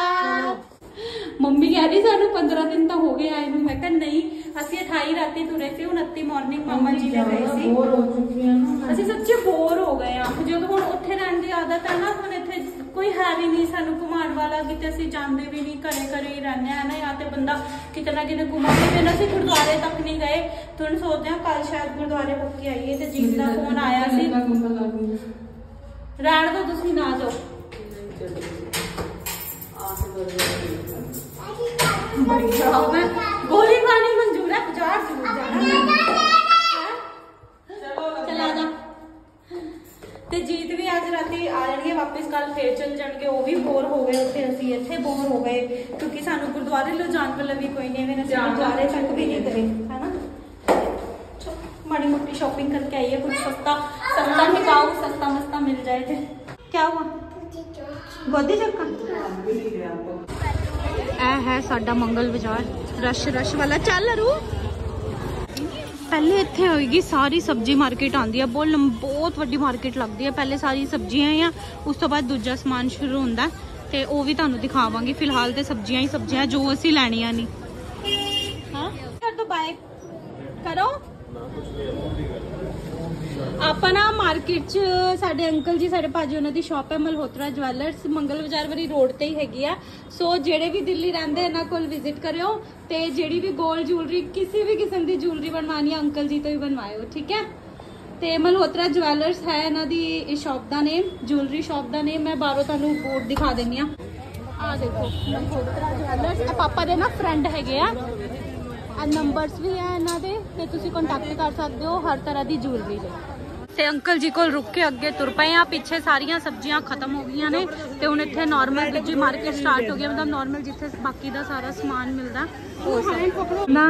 ਮੰਮੀ ਕਹਿ ਸਾਨੂੰ 15 ਦਿਨ ਤਾਂ ਹੋ ਗਏ ਆਏ ਨੂੰ। ਮੈਂ ਕਹਿੰਦਾ ਨਹੀਂ ਅਸੀਂ 28 ਰਾਤੀ ਤੁਰੇ ਸੀ 29 ਮਾਰਨਿੰਗ ਮਾਮਾ ਜੀ ਦੇ ਗਏ ਸੀ। ਬੋਰ ਹੋ ਚੁੱਕੀਆਂ ਨਾ। ਅਸੀਂ ਸੱਚੀ ਬੋਰ ਹੋ ਗਏ ਆ। ਜਦੋਂ ਹੁਣ ਉੱਥੇ ਰਹਿਣ ਦੀ ਆਦਤ ਹੈ ਨਾ ਹੁਣ ਇੱਥੇ ਕੋਈ ਹੈ ਵੀ ਨਹੀਂ ਸਾਨੂੰ ਘੁਮਾਉਣ ਵਾਲਾ ਕਿਤੇ ਅਸੀਂ ਜਾਂਦੇ ਵੀ ਨਹੀਂ ਘਰੇ ਘਰੇ ਹੀ ਰਹਿੰਦੇ ਆ ਨਾ ਜਾਂ ਤੇ ਬੰਦਾ ਕਿਤੇ ਨਾ ਕਿਤੇ ਘੁਮਾ ਕੇ ਫਿਰ ਅਸੀਂ ਗੁਰਦੁਆਰੇ ਤੱਕ ਨਹੀਂ ਗਏ। ਤੁਹਾਨੂੰ ਸੋਚਦੇ ਆ ਕੱਲ ਸ਼ਾਇਦ ਗੁਰਦੁਆਰੇ ਹੋ ਕੇ ਆਈਏ ਤੇ ਜੀਤ ਦਾ ਫੋਨ ਆਇਆ ਸੀ। ਰਹਿਣ ਦੋ ਤੁਸੀਂ ਨਾ ਜਾਓ। ਬੜੀ ਖਰਾਬ ਹੈ ਗੋਲੀ ਖਾਣੀ ਮਨਜ਼ੂਰ ਹੈ ਬਾਜ਼ਾਰ ਜ਼ਰੂਰ ਜਾਣਾ ਹੈਂ? ਚਲਾ ਜਾ ਤੇ ਜੀਤ ਵੀ ਅੱਜ ਰਾਤੀ ਆ ਜਾਣਗੇ ਵਾਪਸ ਕੱਲ ਫੇਰ ਚਲ ਜਾਣਗੇ ਉਹ ਵੀ ਬੋਰ ਹੋ ਗਏ ਉੱਥੇ ਅਸੀਂ ਇੱਥੇ ਬੋਰ ਹੋ ਗਏ। ਕਿਉਂਕਿ ਸਾਨੂੰ ਗੁਰਦੁਆਰੇ ਲਿਜਾਣ ਜਾਣ ਵਾਲਾ ਵੀ ਕੋਈ ਨਹੀਂ ਐਵੇਂ ਅਸੀਂ ਗੁਰਦੁਆਰੇ ਤੱਕ ਵੀ ਨਹੀਂ ਗਏ ਹੈਨਾ? ਚਲੋ, ਮਾੜੀ ਮੋਟੀ ਸ਼ਾਪਿੰਗ ਕਰਕੇ ਆਈਏ ਕੁਝ ਸਸਤਾ ਸਸਤਾ ਟਿਕਾऊ ਸਸਤਾ ਮਸਤਾ ਮਿਲ ਜਾਏ ਤੇ। ਕੀ ਹੁਆ ਗੋਦੀ ਚੱਕਾ ਇਹ ਹੈ ਸਾਡਾ ਮੰਗਲ ਬਾਜ਼ਾਰ ਰਸ਼ ਰਸ਼ ਵਾਲਾ। ਚੱਲ ਰੂ ਪਹਿਲੇ ਇੱਥੇ ਹੋਏਗੀ, ਸਾਰੀ ਸਬਜ਼ੀ ਮਾਰਕੀਟ ਆਉਂਦੀ ਹੈ ਬਹੁਤ ਬਹੁਤ ਵੱਡੀ ਮਾਰਕੀਟ ਲੱਗਦੀ ਹੈ ਪਹਿਲੇ ਸਾਰੀ ਸਬਜ਼ੀਆਂ ਆ, ਉਸ ਤੋਂ ਬਾਅਦ ਦੂਜਾ ਸਮਾਨ ਸ਼ੁਰੂ ਹੁੰਦਾ। ਤੇ ਉਹ ਵੀ ਤੁਹਾਨੂੰ ਦਿਖਾਵਾਂਗੀ। ਫਿਲਹਾਲ ਤੇ ਸਬਜ਼ੀਆਂ ਹੀ ਸਬਜ਼ੀਆਂ, ਜੋ ਅਸੀਂ ਲੈਣੀਆਂ ਨਹੀਂ ਹਾਂ? ਕਰ ਦੋ ਬਾਏ ਕਰੋ। ਆਪਾਂ ਨਾ ਮਾਰਕੀਟ 'ਚ ਸਾਡੇ ਅੰਕਲ ਜੀ, ਸਾਡੇ ਭਾਜੀ ਉਹਨਾਂ ਦੀ ਸ਼ਾਪ ਹੈ ਮਲਹੋਤਰਾ ਜਵੈਲਰਸ ਮੰਗਲ ਬਾਜ਼ਾਰ ਵਾਲੀ ਰੋਡ ਤੇ ਹੀ ਹੈਗੀ ਆ। ਸੋ ਜਿਹੜੇ ਵੀ ਦਿੱਲੀ ਰਹਿੰਦੇ, ਇਹਨਾਂ ਕੋਲ ਵਿਜ਼ਿਟ ਕਰਿਓ ਤੇ ਜਿਹੜੀ ਵੀ 골ਡ ਜੁਐਲਰੀ ਕਿਸੇ ਵੀ ਕਿਸਮ ਦੀ ਜੁਐਲਰੀ ਬਣਵਾਣੀ ਆ ਅੰਕਲ ਜੀ ਤੋਂ ਹੀ ਬਣਵਾਇਓ, ਠੀਕ ਹੈ? ਤੇ ਮਲਹੋਤਰਾ ਜਵੈਲਰਸ ਹੈ ਇਹਨਾਂ ਦੀ ਇਸ ਸ਼ਾਪ ਦਾ ਨੇਮ ਜੁਐਲਰੀ ਸ਼ਾਪ ਦਾ ਨੇਮ ਮੈਂ ਬਾਹਰੋਂ ਤੁਹਾਨੂੰ ਬੋਰਡ ਦਿਖਾ ਦਿੰਨੀ ਆ। ਆ ਦੇਖੋ, ਮਲਹੋਤਰਾ ਜਵੈਲਰਸ ਇਹ ਪਾਪਾ ਦੇ ਨਾ ਫਰੈਂਡ ਹੈਗੇ ਆ। ਆ ਨੰਬਰਸ ਵੀ ਆ ਇਹਨਾਂ ਦੇ, ਤੇ ਤੁਸੀਂ ਕੰਟੈਕਟ ਕਰ ਸਕਦੇ ਹੋ ਹਰ ਤਰ੍ਹਾਂ ਦੀ ਜੁਐਲਰੀ ਲਈ ਤੇ ਅੰਕਲ ਜੀ ਕੋਲ ਰੁਕ ਕੇ ਅੱਗੇ ਤੁਰ ਪਏ ਆ। ਪਿੱਛੇ ਸਾਰੀਆਂ ਸਬਜ਼ੀਆਂ ਖਤਮ ਹੋ ਗਈਆਂ ਨੇ ਤੇ ਹੁਣ ਇੱਥੇ ਨਾਰਮਲ ਦੂਜੀ ਮਾਰਕੀਟ ਸਟਾਰਟ ਹੋ ਗਈ ਮਤਲਬ ਨਾਰਮਲ ਜਿੱਥੇ ਬਾਕੀ ਦਾ ਸਾਰਾ ਸਮਾਨ ਮਿਲਦਾ, ਉਹ ਸਭ। ਨਾ,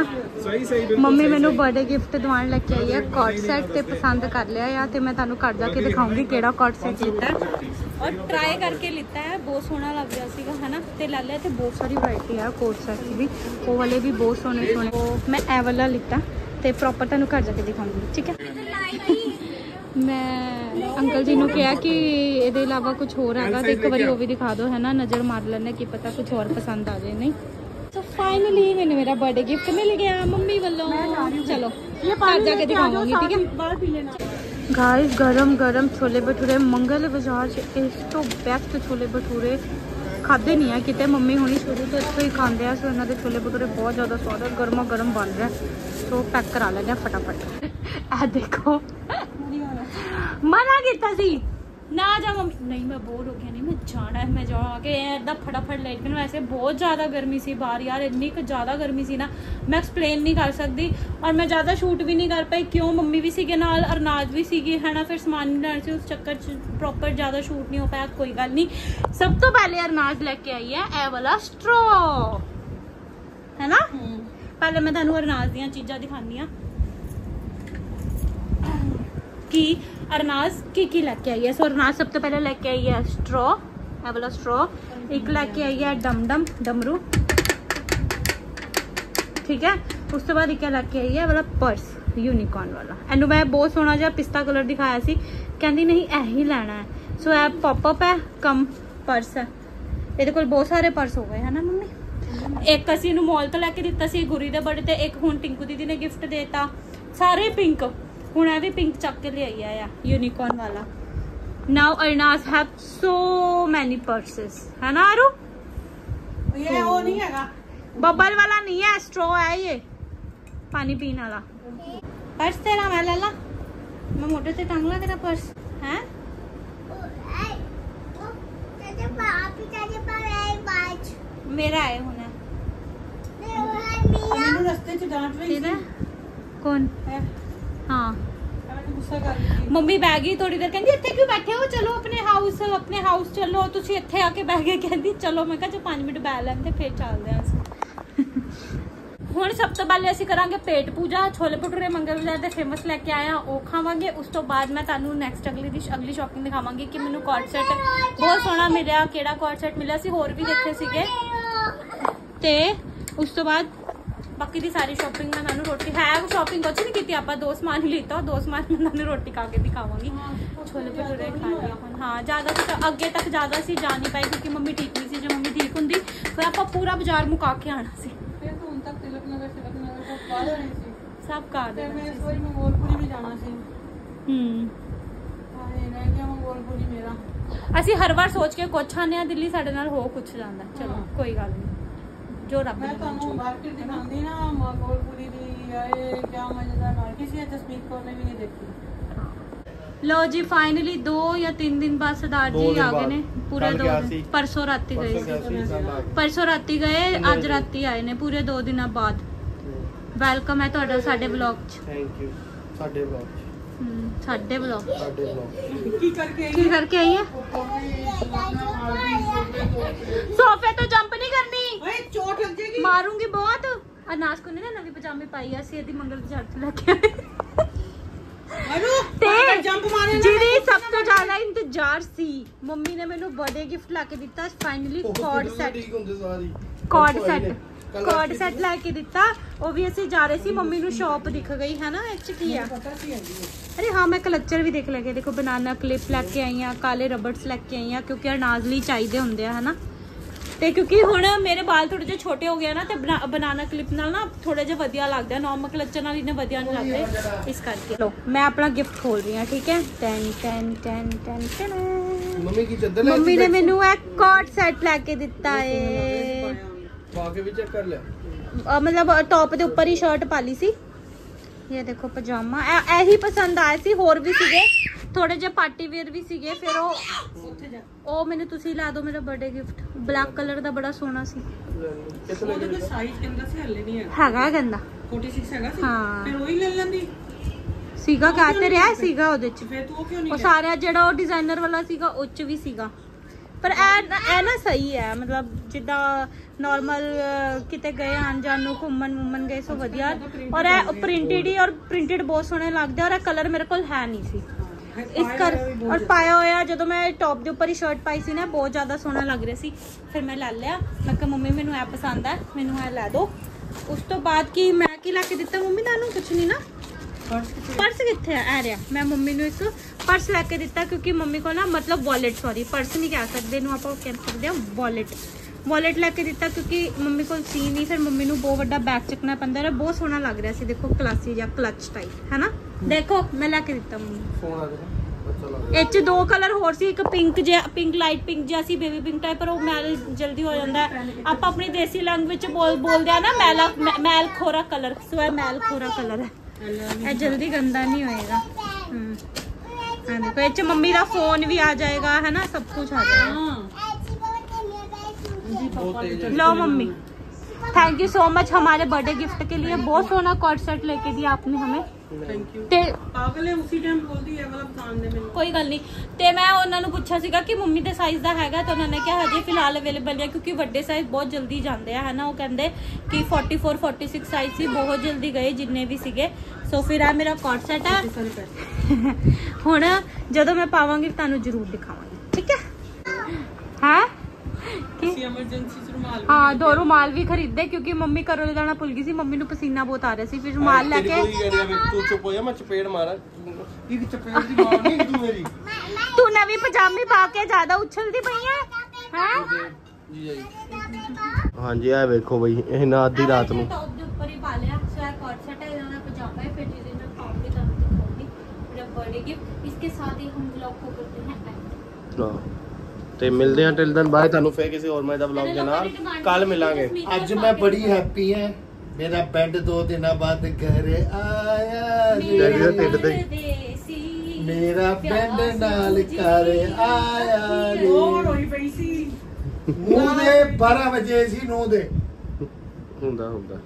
ਮੰਮੀ ਮੈਨੂੰ ਬਰਥਡੇ ਗਿਫਟ ਦਿਵਾਉਣ ਲੈ ਕੇ ਆਈ ਹੈ। ਕਾਰਡ ਸੈਟ ਤੇ ਪਸੰਦ ਕਰ ਲਿਆ ਆ ਤੇ ਮੈਂ ਤੁਹਾਨੂੰ ਘਰ ਜਾ ਕੇ ਦਿਖਾਉਂਗੀ ਕਿਹੜਾ ਕਾਰਡ ਸੈਟ ਲਿੱਤਾ ਹੈ। ਔਰ ਟਰਾਈ ਕਰਕੇ ਲਿੱਤਾ ਹੈ। ਬਹੁਤ ਸੋਹਣਾ ਲੱਗ ਰਿਹਾ ਸੀਗਾ, ਹਨਾ? ਤੇ ਲੈ ਲਿਆ, ਤੇ ਬਹੁਤ ਸਾਰੀ ਵੈਰਾਈਟੀ ਆ ਕੋਟ ਸੈਟ ਦੀ ਉਹ ਵਾਲੇ ਵੀ ਬਹੁਤ ਸੋਹਣੇ ਸੋਹਣੇ ਉਹ ਮੈਂ ਇਹ ਵਾਲਾ ਲਿੱਤਾ ਤੇ ਪ੍ਰੋਪਰ ਤੁਹਾਨੂੰ ਘਰ ਜਾ ਕੇ ਦਿਖਾਉਂਗੀ, ਠੀਕ ਹੈ? ਮੈਂ ਅੰਕਲ ਜੀ ਨੂੰ ਕਿਹਾ ਕਿ ਇਹਦੇ ਇਲਾਵਾ ਕੁਝ ਹੋਰ ਹੈਗਾ ਤੇ ਇੱਕ ਵਾਰੀ ਉਹ ਵੀ ਦਿਖਾ ਦਿਓ ਹੈਨਾ? ਨਜ਼ਰ ਮਾਰ ਲੈਣੇ ਕਿ ਪਤਾ ਕੁਝ ਹੋਰ ਪਸੰਦ ਆ ਜਾਏ ਨਹੀਂ? ਸੋ ਫਾਈਨਲੀ ਮੈਨੂੰ ਮੇਰਾ ਬਰਥਡੇ ਗਿਫਟ ਮਿਲ ਗਿਆ ਮੰਮੀ ਵੱਲੋਂ। ਚਲੋ ਘਰ ਜਾ ਕੇ ਦਿਖਾਵਾਂਗੀ ਠੀਕ ਹੈ? ਬਾਹਰ ਪੀ ਲੈਣਾ ਗਾਇਸ ਗਰਮ ਗਰਮ ਛੋਲੇ ਭਟੂਰੇ ਮੰਗਲ ਬਾਜ਼ਾਰ 'ਚ ਇਸ ਤੋਂ ਬੈਸਟ ਛੋਲੇ ਭਟੂਰੇ ਖਾਦੇ ਨਹੀਂ ਆ ਕਿਤੇ। ਮੰਮੀ ਹੁਣੀ ਸ਼ੁਰੂ ਤੋਂ ਇੱਥੋਂ ਹੀ ਖਾਂਦੇ ਆ ਸੋ ਇਹਨਾਂ ਦੇ ਛੋਲੇ ਭਟੂਰੇ ਬਹੁਤ ਜ਼ਿਆਦਾ ਸਵਾਦ ਆ ਗਰਮਾ ਗਰਮ ਬਣ ਰਿਹਾ ਸੋ ਪੈਕ ਕਰਾ ਲੈਂਦੇ ਆ ਫਟਾਫਟ। ਆ ਦੇਖੋ। ਮਨਾ ਕੀਤਾ ਸੀ। ਨਾ ਜਾ ਮੰਮੀ। ਨਹੀਂ ਮੈਂ ਬੋਰ ਹੋ ਗਿਆ ਨਹੀਂ ਮੈਂ ਜਾਣਾ ਹੈ ਮੈਂ ਜਾ ਕੇ ਐਦਾਂ ਫਟਾਫਟ ਲੇਕਿਨ ਵੈਸੇ ਬਹੁਤ ਜ਼ਿਆਦਾ ਗਰਮੀ ਸੀ ਬਾਹਰ ਯਾਰ ਇੰਨੀ ਕੁ ਜ਼ਿਆਦਾ ਗਰਮੀ ਸੀ ਨਾ ਮੈਂ ਐਕਸਪਲੇਨ ਨਹੀਂ ਕਰ ਸਕਦੀ। ਔਰ ਮੈਂ ਜ਼ਿਆਦਾ ਸ਼ੂਟ ਵੀ ਨਹੀਂ ਕਰ ਪਾਈ ਕਿਉਂ ਮੰਮੀ ਵੀ ਸੀਗੇ ਨਾਲ ਅਰਨਾਜ ਵੀ ਸੀਗੀ ਹੈਨਾ ਫਿਰ ਸਮਾਨ ਨਹੀਂ ਲੈਣਾ ਸੀ ਉਸ ਚੱਕਰ 'ਚ ਪ੍ਰੋਪਰ ਜ਼ਿਆਦਾ ਸ਼ੂਟ ਨਹੀਂ ਹੋ ਪਾਇਆ ਕੋਈ ਗੱਲ ਨਹੀਂ। ਸਭ ਤੋਂ ਪਹਿਲੇ ਅਰਨਾਜ ਲੈ ਕੇ ਆਈ ਹੈ ਇਹ ਵਾਲਾ ਸਟ੍ਰੋ ਹੈਨਾ ਪਹਿਲੇ ਮੈਂ ਤੁਹਾਨੂੰ ਅਰਨਾਜ ਦੀਆਂ ਚੀਜ਼ਾਂ ਦਿਖਾਉਂਦੀ ਆ ਕਿ ਅਰਨਾਜ਼ ਕੀ ਕੀ ਲੈ ਕੇ ਆਈ ਹੈ ਸੋ ਅਰਨਾਜ਼ ਸਭ ਤੋਂ ਪਹਿਲਾਂ ਲੈ ਕੇ ਆਈ ਹੈ ਸਟ੍ਰੋ ਇਹ ਵਾਲਾ ਸਟ੍ਰੋ ਇੱਕ ਲੈ ਕੇ ਆਈ ਹੈ ਡਮ ਡਮਰੂ ਠੀਕ ਹੈ ਉਸ ਤੋਂ ਬਾਅਦ ਇੱਕ ਲੈ ਕੇ ਆਈ ਹੈ ਵਾਲਾ ਪਰਸ ਯੂਨੀਕॉर्न ਵਾਲਾ ਇਹਨੂੰ ਮੈਂ ਬਹੁਤ ਸੋਹਣਾ ਜਿਹਾ ਪਿਸਤਾ ਕਲਰ ਦਿਖਾਇਆ ਸੀ ਕਹਿੰਦੀ ਨਹੀਂ ਇਹ ਹੀ ਲੈਣਾ ਹੈ ਸੋ ਇਹ ਪੌਪ ਅਪ ਹੈ ਕਮ ਪਰਸ ਹੈ ਇਹਦੇ ਕੋਲ ਬਹੁਤ ਸਾਰੇ ਪਰਸ ਹੋ ਗਏ ਹਨਾ ਮੰਮੀ ਇੱਕ ਅਸੀਂ ਇਹਨੂੰ ਮਾਲ ਤੋਂ ਲੈ ਕੇ ਦਿੱਤਾ ਸੀ ਗੁਰੀ ਦੇ ਬਰਥਡੇ ਤੇ ਇੱਕ ਹੁਣ ਟਿੰਕੂ ਦੀਦੀ ਨੇ ਗਿਫਟ ਦੇਤਾ ਸਾਰੇ ਪਿੰਕ हूँ मैं भी पिंक चक के लिए आई है यूनिकॉर्न वाला now Arnaaz have so many purses है ना आरू ये वो नहीं है बबल वाला नहीं है स्ट्रो है ये पानी पीने वाला पर्स तेरा मैं ला मैं मोटे से टांग तेरा पर्स है मेरा है होना कौन है? ਹੈ। ਮੰਮੀ ਬਹਿ ਗਈ ਥੋੜੀ ਦੇਰ ਕਹਿੰਦੀ ਇੱਥੇ ਕਿਉਂ ਬੈਠੇ ਹੋ? ਚਲੋ ਆਪਣੇ ਹਾਊਸ ਆਪਣੇ ਹਾਊਸ ਚੱਲੋ ਤੁਸੀਂ ਇੱਥੇ ਆ ਕੇ ਬਹਿ ਗਏ। ਕਹਿੰਦੀ ਚਲੋ। ਮੈਂ ਕਿਹਾ ਜੇ 5 ਮਿੰਟ ਬਹਿ ਤੇ ਫੇਰ ਚੱਲਦੇ ਆਂ ਹੁਣ ਸਭ ਤੋਂ ਪਹਿਲੇ ਅਸੀਂ ਕਰਾਂਗੇ ਪੇਟ ਪੂਜਾ। ਛੋਲੇ ਭਟੂਰੇ ਮੰਗਲ ਬਾਜ਼ਾਰ ਦੇ ਫੇਮਸ ਲੈ ਕੇ ਆਇਆ ਉਹ ਖਾਵਾਂਗੇ। ਉਸ ਤੋਂ ਬਾਅਦ ਮੈਂ ਤੁਹਾਨੂੰ ਨੈਕਸਟ ਅਗਲੀ ਦੀ ਅਗਲੀ ਸ਼ਾਪਿੰਗ ਦਿਖਾਵਾਂਗੀ ਕਿ ਮੈਨੂੰ ਕੋਟ ਸੈਟ ਬਹੁਤ ਸੋਹਣਾ ਮਿਲਿਆ ਕਿਹੜਾ ਕੋਟ ਸੈਟ ਮਿਲਿਆ ਸੀ ਹੋਰ ਵੀ ਦੇਖੇ ਸੀਗੇ। ਤੇ ਉਸ ਤੋਂ ਬਾਅਦ ਬਾਕੀ ਦੀ ਸਾਰੀ ਸ਼ਾਪਿੰਗ ਮੈਂ ਤੁਹਾਨੂੰ ਰੋਟੀ ਹੈ ਸ਼ਾਪਿੰਗ ਕੁਛ ਨਹੀਂ ਕੀਤੀ ਆਪਾਂ ਦੋ ਸਮਾਨ ਹੀ ਲਿੱਤਾ ਦੋ ਸਮਾਨ ਮੈਂ ਤੁਹਾਨੂੰ ਰੋਟੀ ਖਾ ਕੇ ਦਿਖਾਵਾਂਗੀ ਛੋਲੇ ਭਟੂਰੇ ਖਾ ਲਿਆ ਹੁਣ ਹਾਂ ਜ਼ਿਆਦਾ ਸੀ ਤਾਂ ਅੱਗੇ ਤੱਕ ਜ਼ਿਆਦਾ ਸੀ ਜਾ ਨਹੀਂ ਪਾਈ ਕਿਉਂਕਿ ਮੰਮੀ ਠੀਕ ਨਹੀਂ ਸੀ ਜੇ ਮੰਮੀ ਠੀਕ ਹੁੰਦੀ ਫਿਰ ਆਪਾਂ ਪੂਰਾ ਬਾਜ਼ਾਰ ਮੁਕਾ ਕੇ ਆਣਾ ਸੀ ਫਿਰ ਤੋਂ ਹੁਣ ਤੱਕ ਤਿਲਕ ਨਗਰ ਤਿਲਕ ਨਗਰ ਤੋਂ ਬਾਹਰ ਹੋਣੀ ਸੀ ਸਭ ਕਾ ਤੇ ਦੇਣਾ ਮੈਂ ਇਸ ਸੀ ਵਾਰੀ ਮੰਗੋਲਪੁਰੀ ਵੀ ਜਾਣਾ ਸੀ ਹੂੰ ਹਾਏ ਰਹਿ ਗਿਆ ਮੰਗੋਲਪੁਰੀ ਮੇਰਾ ਅਸੀਂ ਹਰ ਵਾਰ ਸੋਚ ਕੇ ਕੁਛ ਆਨੇ ਆ ਦਿੱਲੀ ਸਾਡੇ ਨਾਲ ਹੋ ਕੁਛ ਜਾਂਦਾ ਚਲੋ ਹਾਂ। ਕੋਈ ਗੱਲ ਨਹੀਂ ਜੋ ਰੱਬ ਮੈਂ ਨੇ ਤੁਹਾਨੂੰ ਮਨਜ਼ੂਰ ਮਾਰਕੀਟ ਦਿਖਾਉਂਦੀ ਨਾ ਮੰਗੋਲਪੁਰੀ ਦੀ ਆਏ ਕਿਆ ਮਜ਼ੇਦਾਰ ਮਾਰਕੀਟ ਸੀ ਜਸਮੀਤ ਕੌਰ ਨੇ ਵੀ ਨਹੀਂ ਦੇਖੀ ਲੋ ਜੀ ਫਾਈਨਲੀ 2 ਜਾਂ 3 ਦਿਨ ਬਾਅਦ ਸਰਦਾਰ ਦੋ ਜੀ ਦਿਨ ਆ ਗਏ ਬਾਅਦ। ਨੇ ਪੂਰੇ ਕੱਲ੍ਹ 2 ਗਿਆ ਦਿਨ ਸੀ। ਪਰਸੋਂ ਰਾਤੀ ਗਏ ਪਰਸੋਂ ਗਿਆ ਸੀ ਸੀ ਕੱਲ੍ਹ ਆ ਗਏ। ਪਰਸੋਂ ਰਾਤੀ ਗਏ ਅੱਜ ਰਾਤੀ ਆਏ ਨੇ ਪੂਰੇ 2 ਦਿਨਾਂ ਬਾਅਦ ਵੈਲਕਮ ਹੈ ਤੁਹਾਡਾ ਸਾਡੇ ਵਲੌਗ 'ਚ। ਥੈਂਕ ਯੂ ਸਾਡੇ ਵਲੌਗ ਹਮ, ਸਾਡੇ ਵਲੌਗ ਸਾਡੇ ਵਲੌਗ ਕੀ ਕਰਕੇ ਆਈ ਕੀ ਕਰਕੇ ਆਈ ਹੈ? ਸੋਫੇ ਤੋਂ ਜੰਪ ਨਹੀਂ ਕਰਨੀ। ਓਏ ਚੋਟ ਲੱਗ ਜਾਏਗੀ ਮਾਰੂੰਗੀ ਬਹੁਤ। ਅਨਾਸ ਕੋ ਨੇ ਨਾ ਨਵੀਂ ਪਜਾਮੀ ਪਾਈ ਆ ਸੀ ਇਹਦੀ ਮੰਗਲ ਦੇ ਝੜ ਲੈ ਕੇ ਆਏ। ਅਰੂ ਤੇ ਜੰਪ ਮਾਰੇ ਨਾ ਜਿਹਦੀ ਸਭ ਤੋਂ ਜ਼ਿਆਦਾ ਇੰਤਜ਼ਾਰ ਸੀ ਮੰਮੀ ਨੇ ਮੈਨੂੰ ਬਰਥਡੇ ਗਿਫਟ ਲਾ ਕੇ ਦਿੱਤਾ ਫਾਈਨਲੀ ਕਾਰਡ ਸੈੱਟ ਠੀਕ ਹੁੰਦੇ ਸਾਰੀ। ਸੈੱਟ ਰਾਤੀ ਸੈੱਟ ਲੈ ਕੇ ਦਿੱਤਾ ਉਹ ਵੀ ਅਸੀਂ ਜਾ ਰਹੇ ਸੀ ਮੰਮੀ ਨੂੰ ਸ਼ਾਪ ਦਿਖ ਗਈ ਹੈ ਨਾ ਇਹ ਚ ਕੀ ਆ? ਕੀ ਅਰੇ ਹਾਂ ਮੈਂ ਕਲਚਰ ਵੀ ਦੇਖ ਲਿਆ ਦੇਖੋ ਬਨਾਨਾ ਕਲਿਪ ਲੈ ਕੇ ਆਈ ਆ ਕਾਲੇ ਰਬੜਸ ਲੈ ਕੇ ਆਈ ਆ ਕਿਉਂਕਿ ਅਨਾਜ ਲਈ ਚਾਹੀਦੇ ਹੁੰਦੇ ਆ ਹਨਾ ਤੇ ਕਿਉਂਕਿ ਹੁਣ ਮੇਰੇ ਵਾਲ ਥੋੜੇ ਜਿਹਾ ਛੋਟੇ ਹੋ ਗਏ ਨਾ ਤੇ ਬਨਾਨਾ ਕਲਿਪ ਨਾਲ ਨਾ ਥੋੜੇ ਜਿਹਾ ਵਧੀਆ ਲੱਗਦਾ ਨਾਰਮਲ ਕਲਚਰ ਨਾਲ ਇਹਨੇ ਵਧੀਆ ਨਹੀਂ ਲੱਗਦੇ। ਇਸ ਕਰਕੇ। ਲੋ ਮੈਂ ਆਪਣਾ ਗਿਫਟ ਖੋਲ ਰਹੀ ਹਾਂ ਠੀਕ ਹੈ? Ten ten ten ten ten. Mummy ਕੀ ਚੱਦਰ ਲੈ ਮੰਮੀ ਨੇ ਮੈਨੂੰ ਇਹ ਕੋਟ ਸੈੱਟ ਲੈ ਕੇ ਦਿੱਤਾ ਏ। ਪਾ ਕੇ ਵੀ ਚੈੱਕ ਕਰ ਲਿਆ। ਮਤਲਬ ਟੌਪ ਦੇ ਉੱਪਰ ਹੀ ਸ਼ਰਟ ਪਾ ਲਈ ਸੀ। ਇਹ ਦੇਖੋ ਪਜਾਮਾ। ਇਹ ਇਹੀ ਪਸੰਦ ਆਏ ਸੀ ਹੋਰ ਵੀ ਸੀਗੇ। ਥੋੜੇ ਜਿਹੇ ਪਾਰਟੀ ਵੇਅਰ ਵੀ ਸੀਗੇ ਫਿਰ ਉਹ ਉੱਥੇ ਜਾ ਉਹ ਮੈਨੂੰ ਤੁਸੀਂ ਲਾ ਦਿਓ ਮੇਰਾ ਬਰਥਡੇ ਗਿਫਟ ਬਲੈਕ ਕਲਰ ਦਾ ਬੜਾ ਸੋਹਣਾ ਸੀ। ਕਿਤਨੇ ਉਹਦੇ ਕੋਲ ਸਾਈਜ਼ ਕਹਿੰਦਾ ਸੀ ਹੱਲੇ ਨਹੀਂ ਹੈਗਾ। ਹੈਗਾ ਕਹਿੰਦਾ। 46 ਹੈਗਾ ਸੀ। ਹਾਂ। ਫਿਰ ਉਹੀ ਲੈ ਲੈਂਦੀ। ਸੀਗਾ ਕਹਿ ਤੇ ਰਿਹਾ ਸੀਗਾ ਉਹਦੇ ਚ। ਫਿਰ ਤੂੰ ਕਿਉਂ ਨਹੀਂ ਉਹ ਸਾਰਾ ਜਿਹੜਾ ਉਹ ਡਿਜ਼ਾਈਨਰ ਵਾਲਾ ਸੀਗਾ ਉਹ ਚ ਵੀ ਸੀਗਾ। ਪਰ ਇਹ ਨਾ- ਇਹ ਨਾ ਸਹੀ ਹੈ ਮਤਲਬ ਜਿੱਦਾਂ ਨਾਰਮਲ ਕਿਤੇ ਗਏ ਆਣ ਜਾਣ ਨੂੰ ਘੁੰਮਣ ਘੁੰਮਣ ਗਏ ਸੋ ਵਧੀਆ। ਔਰ ਇਹ ਪ੍ਰਿੰਟਡ ਹੀ ਔਰ ਪ੍ਰਿੰਟਡ ਬਹੁਤ ਸੋਹਣੇ ਲੱਗਦੇ ਔਰ ਇਹ ਕਲਰ ਮੇਰੇ ਕੋਲ ਹੈ ਨਹੀਂ ਸੀ। ਇਸ ਕਰ ਔਰ ਪਾਇਆ ਹੋਇਆ ਜਦੋਂ ਮੈਂ ਟੌਪ ਦੇ ਉੱਪਰ ਹੀ ਸ਼ਰਟ ਪਾਈ ਸੀ ਨਾ ਬਹੁਤ ਜ਼ਿਆਦਾ ਸੋਹਣਾ ਲੱਗ ਰਿਹਾ ਸੀ। ਫਿਰ ਮੈਂ ਲੈ ਲਿਆ। ਮੈਂ ਕਿਹਾ ਮੰਮੀ ਮੈਨੂੰ ਇਹ ਪਸੰਦ ਹੈ ਮੈਨੂੰ ਇਹ ਲੈ ਦਿਓ। ਉਸ ਤੋਂ ਬਾਅਦ ਕੀ ਮੈਂ ਕੀ ਲੈ ਕੇ ਦਿੱਤਾ ਮੰਮੀ ਤੁਹਾਨੂੰ? ਕੁਝ ਨਹੀਂ ਨਾ। ਪਰਸ ਕਿੱਥੇ ਆ? ਆ? ਰਿਹਾ। ਮੈਂ ਮੰਮੀ ਨੂੰ ਇੱਕ ਪਰਸ ਲੈ ਕੇ ਦਿੱਤਾ ਕਿਉਂਕਿ ਮੰਮੀ ਕੋਲ ਨਾ ਮਤਲਬ ਵਾਲਟ ਸੌਰੀ ਪਰਸ ਨਹੀਂ ਕਹਿ ਸਕਦੇ ਇਹਨੂੰ ਆਪਾਂ ਕਹਿ ਸਕਦੇ ਹਾਂ ਵਾਲਟ ਵਾਲਟ ਲੈ ਕੇ ਦਿੱਤਾ ਕਿਉਂਕਿ ਮੰਮੀ ਕੋਲ ਸੀ ਨਹੀਂ ਫਿਰ ਮੰਮੀ ਨੂੰ ਬਹੁਤ ਵੱਡਾ ਬੈਗ ਚੱਕਣਾ ਪੈਂਦਾ ਰਿਹਾ। ਬਹੁਤ ਸੋਹਣਾ ਲੱਗ ਰਿਹਾ ਸੀ ਦੇਖੋ ਕਲਾਸੀ ਜਾਂ ਕਲਚ ਟਾਈਪ ਹੈਨਾ? ਦੇਖੋ ਮੈਂ ਲੈ ਕੇ ਦਿੱਤਾ ਮੰਮੀ ਨੂੰ। ਫੋਨ ਆ ਗਿਆ। ਅੱਛਾ ਲੱਗ ਇਹ ਚ ਦੋ ਕਲਰ ਹੋਰ ਸੀ ਇੱਕ ਪਿੰਕ ਜਿਹਾ ਪਿੰਕ ਲਾਈਟ ਪਿੰਕ ਜਿਹਾ ਸੀ ਬੇਬੀ ਪਿੰਕ ਟਾਈਪ ਪਰ ਉਹ ਮੈਲ ਜਲਦੀ ਹੋ ਜਾਂਦਾ। ਆਪਾਂ ਆਪਣੀ ਦੇਸੀ ਲੈਂਗੁਏਜ ਵਿੱਚ ਬੋਲ ਬੋਲਦੇ ਆ ਨਾ ਮੈਲਾ ਮੈਲ ਖੋਰਾ ਕਲਰ ਸੋ ਇਹ ਮੈਲ ਖੋਰਾ ਕਲਰ ਹੈ। ਇਹ ਜਲਦੀ ਗੰਦਾ ਨਹੀਂ ਹੋਏਗਾ। ਹਾਂ। ਦੇਖੋ ਇਹ ਚ ਮੰਮੀ ਦਾ ਫੋਨ ਵੀ ਆ ਜਾਏਗਾ ਹੈ ਨਾ ਸਭ ਕੁਝ ਆ ਜਾਏਗਾ। लो mummy thank you so much हमारे बर्थडे गिफ्ट के लिए बहुत सोना कॉर्ड सेट लेके दिया आपने हमें ਤੇ ਪਾਗਲੇ ਵੱਡੇ ਸਾਈਜ਼ ਜਲਦੀ ਜਾਂਦੇ ਆ ਬਹੁਤ ਜਲਦੀ ਗਏ ਜਿੰਨੇ ਵੀ ਸੀਗੇ। ਸੋ ਫਿਰ ਆ। ਆ ਹੁਣ ਜਦੋਂ ਮੈਂ ਪਾਵਾਂਗੀ ਤੁਹਾਨੂੰ ਦਿਖਾਵਾਂਗੀ। ਠੀਕ ਹੈ? ਅਸੀਂ ਐਮਰਜੈਂਸੀ ਚ ਰੁਮਾਲ ਹਾਂ ਦੋ ਰੁਮਾਲ ਵੀ ਖਰੀਦੇ ਕਿਉਂਕਿ ਮੰਮੀ ਘਰੋਂ ਲੈ ਜਾਣਾ ਭੁੱਲ ਗਈ ਸੀ ਮੰਮੀ ਨੂੰ ਪਸੀਨਾ ਬਹੁਤ ਆ ਰਿਹਾ ਸੀ ਫਿਰ ਰੁਮਾਲ ਲੈ ਕੇ ਤੂੰ ਚੁੱਪ ਹੋ ਜਾ ਮੈਂ ਚਪੇੜ ਮਾਰਾਂ। ਇੱਕ ਚਪੇੜ ਦੀ ਮਾਰ ਨਹੀਂ ਤੂੰ ਮੇਰੀ। ਤੂੰ ਨਵੀਂ ਪਜਾਮੀ ਪਾ ਕੇ ਜ਼ਿਆਦਾ ਉਛਲਦੀ ਪਈ ਹੈ ਹਾਂ? ਜੀ ਜੀ ਹਾਂਜੀ ਆ ਵੇਖੋ ਬਈ ਇਹ ਨਾ ਅੱਧੀ ਰਾਤ ਨੂੰ। ਟੌਪ ਦੇ ਉੱਪਰ ਹੀ ਪਾ ਲਿਆ। ਸਵੈਟ ਕੋਟ ਸੈਟ ਹੈ ਇਹਨਾਂ ਪਜਾਮਾ ਹੈ ਫਿਰ ਜਿਹਦੇ ਨਾਲ ਖਾਉਂਗੀ ਤਾਂ ਤੁਹਾਨੂੰ ਦਿਖਾਉਂਗੀ। ਮੇਰਾ ਬਰਥਡੇ ਗਿਫਟ ਇਸਕੇ ਸਾਥ ਹੀ ਹਮ ਵਲੌਗ को करते हैं एंड ਤੇ ਮਿਲਦੇ ਹਾਂ ਟਿਲ ਦਿਨ ਬਾਅਦ ਤੁਹਾਨੂੰ ਫੇਰ ਕਿਸੇ ਹੋਰ ਮੈਂ ਦਾ ਵਲੌਗ ਦੇ ਨਾਲ ਕੱਲ ਮਿਲਾਂਗੇ। ਅੱਜ ਮੈਂ ਬੜੀ ਹੈਪੀ ਹਾਂ। ਮੇਰਾ ਬੈੱਡ ਦੋ ਦਿਨਾਂ ਬਾਅਦ ਘਰ ਆਇਆ ਦਾ ਢਿੱਡ ਤੇ। ਮੇਰਾ ਬੈੱਡ ਨਾਲ। ਘਰ ਆਇਆ। ਜੀ। ਹੋਰ ਹੋਈ ਪਈ ਸੀ। ਨੂੰਹ ਦੇ 12 ਵਜੇ ਸੀ ਨੂੰਹ ਦੇ। ਹੁੰਦਾ ਹੁੰਦਾ।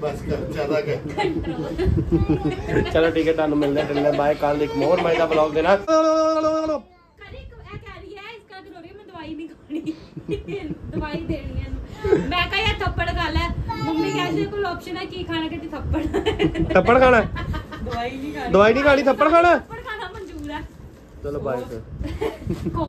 ਬਸ ਕਰ ਜ਼ਿਆਦਾ ਕਰ। ਚਲੋ ਠੀਕ ਹੈ ਤੁਹਾਨੂੰ ਮਿਲਦੇ ਹਾਂ ਟਿਲ ਦਿਨ ਬਾਅਦ ਕੱਲ ਇੱਕ ਹੋਰ ਮੈਂ ਦਾ ਵਲੌਗ ਦੇ ਨਾਲ ਕਰੀ ਇਹ ਕਹਿ ਰਹੀ ਹੈ ਇਸ ਕਰਕੇ ਰੋ ਰਹੀ ਹੈ, ਮੈਂ ਦਵਾਈ ਨਹੀਂ ਖਾਣੀ। ਦਵਾਈ ਦੇਣੀ ਹੈ ਇਹਨੂੰ। ਮੈਂ ਕਹਾਂ ਥੱਪੜ ਖਾ ਲੈ। ਮੰਮੀ ਕਹਿੰਦੀ ਕੋਲ ਆਪਸ਼ਨ ਹੈ ਕੀ ਖਾਣਾ ਕਿ ਥੱਪੜ ਥੱਪੜ ਖਾਣਾ? ਦਵਾਈ ਨਹੀਂ ਖਾਣੀ। ਦਵਾਈ ਨਹੀਂ ਖਾਣੀ ਥੱਪੜ ਖਾਣਾ? ਥੱਪੜ ਖਾਣਾ ਮਨਜ਼ੂਰ ਹੈ ਚਲੋ ਬਾਏ ਫਿਰ